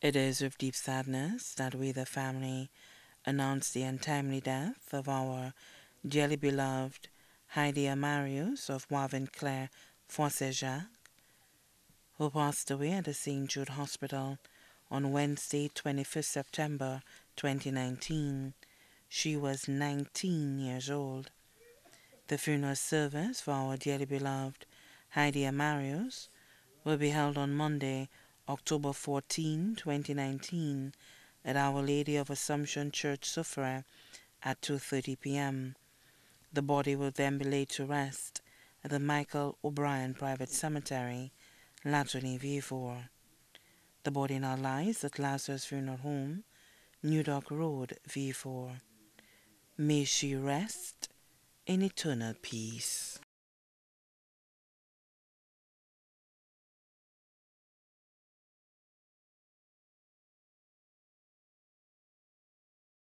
It is with deep sadness that we, the family, announce the untimely death of our dearly beloved Hidia Marius of Claire Fossé who passed away at the St. Jude Hospital on Wednesday, 25th September 2019. She was 19 years old. The funeral service for our dearly beloved Hidia Marius will be held on Monday, October 14, 2019, at Our Lady of Assumption Church, Soufrière, at 2.30 p.m. The body will then be laid to rest at the Michael O'Brien Private Cemetery, Latony V4. The body now lies at Lazarus Funeral Home, New Dock Road, Vieux May she rest in eternal peace.